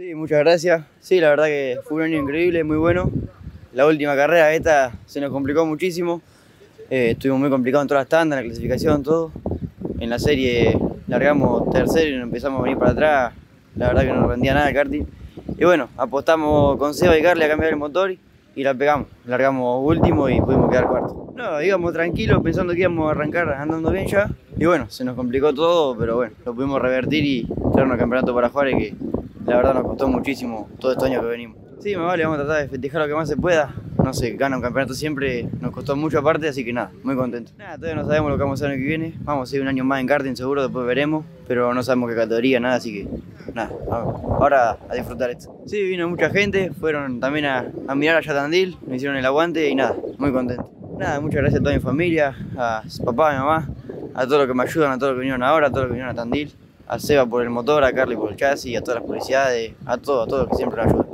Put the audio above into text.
Sí, muchas gracias. Sí, la verdad que fue un año increíble, muy bueno. La última carrera esta se nos complicó muchísimo. Eh, estuvimos muy complicados en todas las tandas, en la clasificación, todo. En la serie largamos tercero y nos empezamos a venir para atrás. La verdad que no rendía nada el karting. Y bueno, apostamos con Seba y Carly a cambiar el motor y la pegamos. Largamos último y pudimos quedar cuarto. No, íbamos tranquilos pensando que íbamos a arrancar andando bien ya. Y bueno, se nos complicó todo, pero bueno, lo pudimos revertir y traernos al campeonato para y que la verdad nos costó muchísimo todo este año que venimos. Sí, me vale, vamos a tratar de festejar lo que más se pueda. No sé, gana un campeonato siempre, nos costó mucho aparte, así que nada, muy contento. Nada, todavía no sabemos lo que vamos a hacer el año que viene. Vamos a ir un año más en karting seguro, después veremos, pero no sabemos qué categoría, nada, así que nada, ahora a disfrutar esto. Sí, vino mucha gente, fueron también a, a mirar a Yatandil, me hicieron el aguante y nada, muy contento. Nada, muchas gracias a toda mi familia, a papá, a mi mamá, a todos los que me ayudan, a todos los que vinieron ahora, a todos los que vinieron a Tandil, a Seba por el motor, a Carly por el chasis, a todas las publicidades, a todo, a todo que siempre ayuda.